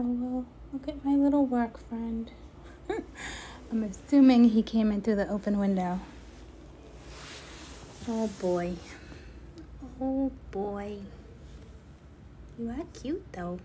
Oh, well, look at my little work friend. I'm assuming he came in through the open window. Oh boy. Oh boy. You are cute though.